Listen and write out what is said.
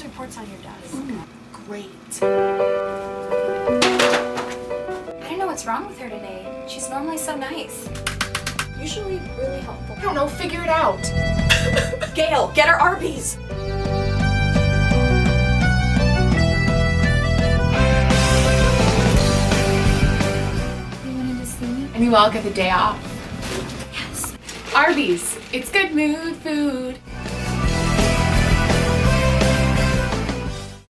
those reports on your desk. Great. I don't know what's wrong with her today. She's normally so nice. Usually really helpful. I don't know, figure it out. Gail, get her Arby's! You all get the day off. Yes. Arby's. It's good mood food.